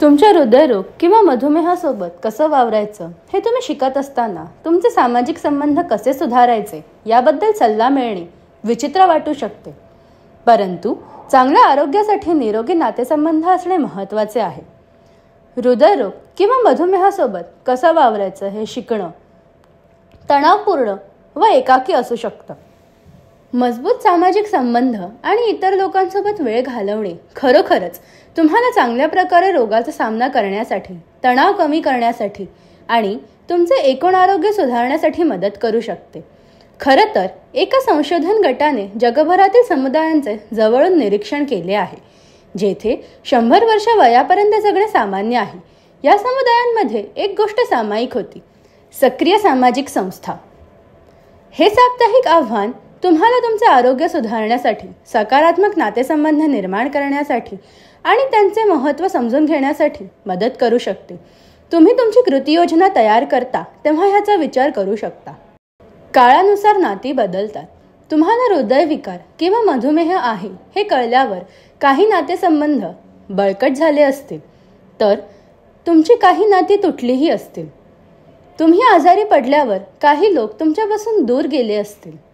तुमच्या हृदयरोग किंवा मधुमेहासोबत कसं वावरायचं हे तुम्ही शिकत असताना तुमचे सामाजिक संबंध कसे सुधारायचे याबद्दल सल्ला मिळणे विचित्र वाटू शकते. परंतु चांगल्या आरोग्यासाठी निरोगी नातेसंबंध असणे महत्त्वाचे आहे. हृदयरोग किंवा मधुमेहासोबत कसं वावरायचं हे शिकणं तणावपूर्ण व एकाकी असू शकतं. मजबूत सामाजिक संबंध आणि इतर लोकांसोबत वेळ घालवणे. खरोखरच तुम्हाला चांगल्या प्रकारे रोगाचा सामना करण्यासाठी तणाव कमी करण्यासाठी आणि तुमचे एकूण आरोग्य सुधारण्यासाठी मदत करू शकते. खरं तर एका संशोधन गटाने जगभरातील समुदायांचे जवळून निरीक्षण केले आहे जेथे शंभर वर्ष वयापर्यंत जगणे सामान्य आहे. या समुदायांमध्ये एक गोष्ट सामायिक होती सक्रिय सामाजिक संस्था. हे साप्ताहिक आव्हान तुम्हाला तुमचे आरोग्य सुधारण्यासाठी सकारात्मक नातेसंबंध निर्माण करण्यासाठी आणि त्यांचे महत्त्व समजून घेण्यासाठी मदत करू शकते. तुम्ही तुमची कृती योजना तयार करता तेव्हा ह्याचा विचार करू शकता. काळानुसार नाती बदलतात. तुम्हाला हृदयविकार किंवा मधुमेह आहे हे कळल्यावर काही नातेसंबंध बळकट झाले असतील. तर तुमची काही नाती तुटलीही असतील. तुम्ही आजारी पडल्यावर काही लोक तुमच्यापासून दूर गेले असतील.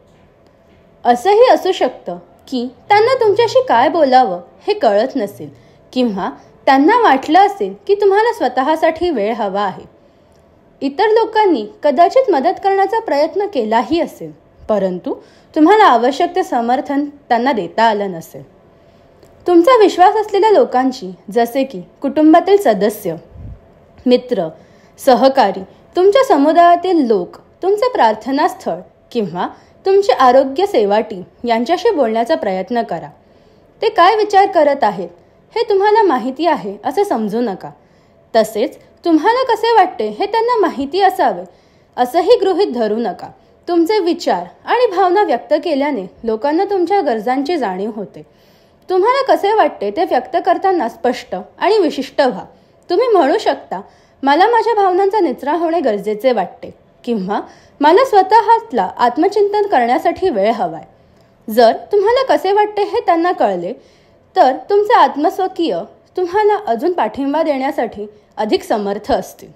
असंही असू शकतं की त्यांना तुमच्याशी काय बोलावं हे कळत नसेल किंवा त्यांना वाटलं असेल की तुम्हाला स्वतःसाठी वेळ हवा आहे. इतर लोकांनी कदाचित मदत करण्याचा प्रयत्न केलाही असेल परंतु तुम्हाला आवश्यक ते समर्थन त्यांना देता आलं नसेल. तुमचा विश्वास असलेल्या लोकांची जसे की कुटुंबातील सदस्य मित्र सहकारी तुमच्या समुदायातील लोक तुमचं प्रार्थनास्थळ किंवा तुमची आरोग्य सेवा टीम यांच्याशी बोलण्याचा प्रयत्न करा. ते काय विचार करत आहेत हे तुम्हाला माहिती आहे असं समजू नका. तसेच तुम्हाला कसे वाटते हे त्यांना माहिती असावे असंही गृहीत धरू नका. तुमचे विचार आणि भावना व्यक्त केल्याने लोकांना तुमच्या गरजांची जाणीव होते. तुम्हाला कसे वाटते ते व्यक्त करताना स्पष्ट आणि विशिष्ट व्हा. तुम्ही म्हणू शकता मला माझ्या भावनांचा निचरा होणे गरजेचे वाटते. किंवा मला स्वतःला आत्मचिंतन करण्यासाठी वेळ हवाय. जर तुम्हाला कसे वाटते हे त्यांना कळले तर तुमचे आत्मस्वकीय तुम्हाला अजून पाठिंबा देण्यासाठी अधिक समर्थ असतील.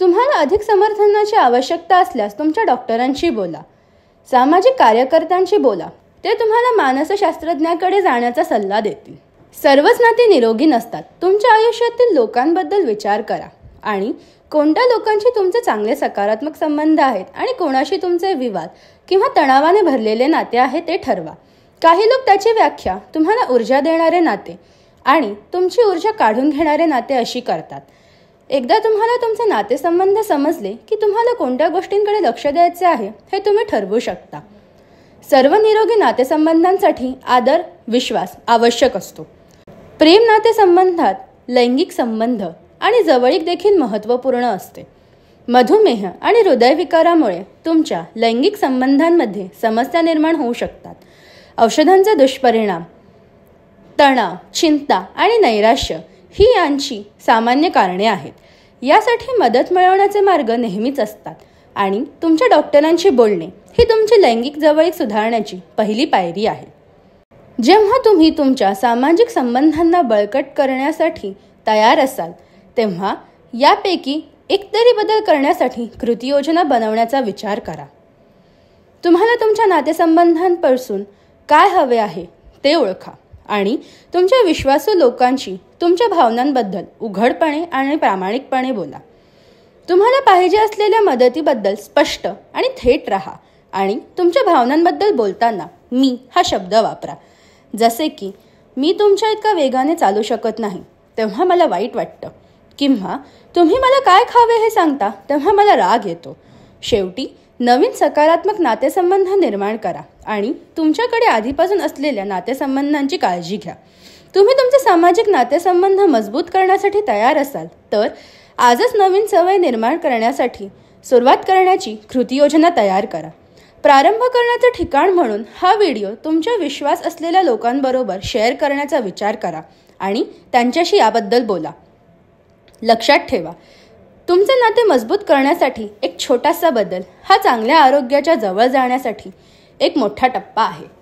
तुम्हाला अधिक समर्थनाची आवश्यकता असल्यास तुमच्या डॉक्टरांशी बोला सामाजिक कार्यकर्त्यांशी बोला ते तुम्हाला मानसशास्त्रज्ञाकडे जाण्याचा सल्ला देतील. सर्वच नाती निरोगी नसतात. तुमच्या आयुष्यातील लोकांबद्दल विचार करा. आणि कोणत्या लोकांशी तुमचे चांगले सकारात्मक संबंध आहेत आणि कोणाशी तुमचे विवाद किंवा तणावाने भरलेले नाते आहे ते ठरवा. काही लोक त्याची व्याख्या तुम्हाला ऊर्जा देणारे नाते आणि तुमची ऊर्जा काढून घेणारे नाते अशी करतात. एकदा तुम्हाला तुमचे नातेसंबंध समजले की तुम्हाला कोणत्या गोष्टींकडे लक्ष द्यायचे आहे हे तुम्ही ठरवू शकता. सर्व निरोगी नातेसंबंधांसाठी आदर विश्वास आवश्यक असतो. प्रेम नातेसंबंधात लैंगिक संबंध आणि जवळीक देखील महत्त्वपूर्ण असते. मधुमेह आणि हृदयविकारामुळे तुमच्या लैंगिक संबंधांमध्ये समस्या निर्माण होऊ शकतात. औषधांचे दुष्परिणाम तणाव चिंता आणि नैराश्य ही यांची सामान्य कारणे आहेत. यासाठी मदत मिळवण्याचे मार्ग नेहमीच असतात आणि तुमच्या डॉक्टरांशी बोलणे ही तुमची लैंगिक जवळीक सुधारण्याची पहिली पायरी आहे. जेव्हा तुम्ही तुमच्या सामाजिक संबंधांना बळकट करण्यासाठी तयार असाल तेव्हा यापैकी एकतरी बदल करण्यासाठी कृतीयोजना बनवण्याचा विचार करा. तुम्हाला तुमच्या नातेसंबंधांपासून काय हवे आहे ते ओळखा आणि तुमच्या विश्वासू लोकांशी तुमच्या भावनांबद्दल उघडपणे आणि प्रामाणिकपणे बोला. तुम्हाला पाहिजे असलेल्या मदतीबद्दल स्पष्ट आणि थेट राहा आणि तुमच्या भावनांबद्दल बोलताना मी हा शब्द वापरा. जसे की मी तुमच्या इतका वेगाने चालू शकत नाही तेव्हा मला वाईट वाटतं. किंवा तुम्ही मला काय खावे हे सांगता तेव्हा मला राग येतो. शेवटी नवीन सकारात्मक नातेसंबंध निर्माण करा आणि तुमच्याकडे आधीपासून असलेल्या नातेसंबंधांची काळजी घ्या. तुम्ही तुमचे सामाजिक नातेसंबंध मजबूत करण्यासाठी तयार असाल तर आजच नवीन सवय निर्माण करण्यासाठी सुरुवात करण्याची कृतीयोजना तयार करा. प्रारंभ करण्याचं ठिकाण म्हणून हा व्हिडिओ तुमच्या विश्वास असलेल्या लोकांबरोबर शेअर करण्याचा विचार करा आणि त्यांच्याशी याबद्दल बोला. लक्षात ठेवा. तुमचे नाते मजबूत करण्यासाठी एक छोटासा बदल हा चांगल्या आरोग्याच्या जवळ जाण्यासाठी एक मोठा टप्पा आहे.